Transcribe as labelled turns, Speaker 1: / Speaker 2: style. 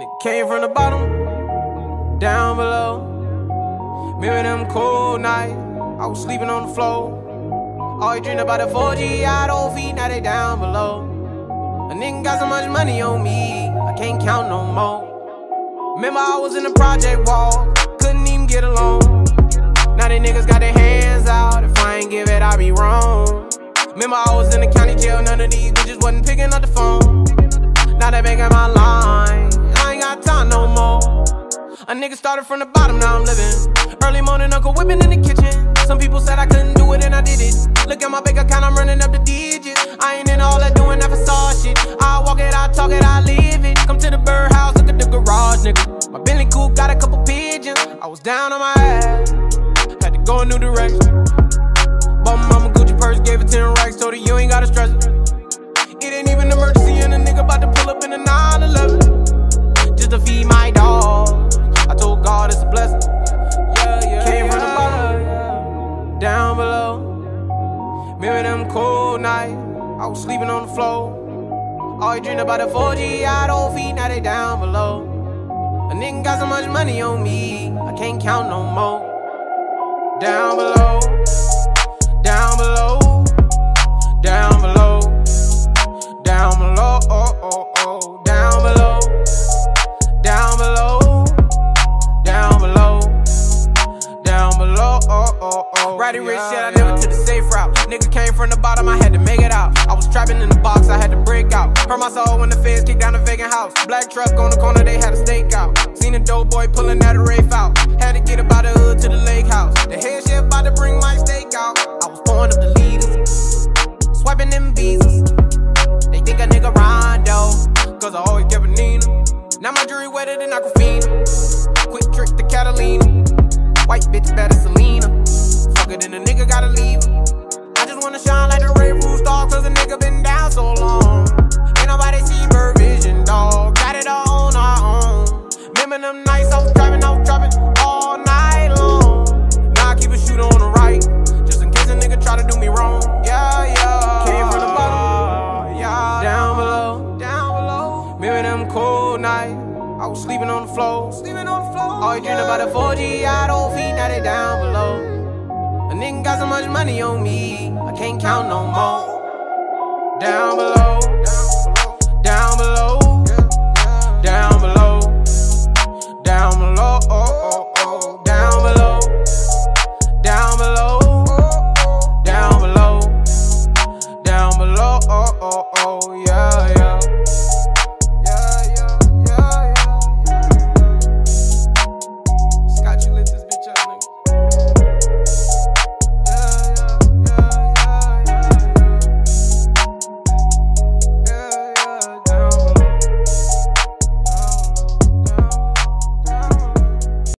Speaker 1: And it came from the bottom, down below. Remember them cold nights, I was sleeping on the floor. Always dream about the 4G, I don't feed, now they down below. A nigga got so much money on me, I can't count no more. Remember I was in the project wall, couldn't even get along. Now they niggas got their hands out, if I ain't give it, I be wrong. Remember I was in the county jail, none of these bitches wasn't picking up the phone. Now they making my line, ain't got time no more. A nigga started from the bottom, now I'm living. Early morning, Uncle whipping in the kitchen. Some people said I couldn't do it, and I did it. Look at my bank account, I'm running up the digits. I ain't in all that doing that facade shit. I walk it, I talk it, I live it. Come to the birdhouse, look at the garage, nigga. My Bentley coupe got a couple pigeons. I was down on my ass, had to go a new direction. Bought my mama Gucci purse, gave her 10 racks, told her you ain't gotta stress it. It ain't even an emergency, and a nigga about to pull Was sleeping on the floor. Always dream about the 4G, I don't feed, now they down below. A nigga got so much money on me, I can't count no more. Down below, down below, down below, down below, oh, oh, oh, down below, down below, down below, down below, oh, oh, oh. Roddy Ricch shit, trapping in the box, I had to break out. Hurt my soul when the feds kicked down the vacant house. Black truck on the corner, they had a stakeout. Seen a dope boy pulling that Wraith out. Had to get about the hood to the lake house. The head chef about to bring my steak out. I was pouring up the leaders, swiping them visas. They think a nigga Rondo, cause I always kept a Nina. Now my jewelry wetter than Aquafina. Quick trick to Catalina. White bitch better Selena. Fuck it, a nigga gotta leave. I just wanna shine like the Wraith roof star, cause a nigga been down so long. Ain't nobody see bird vision, dog. Got it all on our own. Remember them nights I was driving, I was dropping all night long. Now I keep a shooter on the right, just in case a nigga try to do me wrong. Yeah, yeah. Came from the bottom, yeah. Down below, down below. Remember them cold nights. I was sleeping on the floor, sleeping on the floor. Always dreaming about the 4G, I don't feed, now they down below. Nigga got so much money on me, I can't count no more. Down below,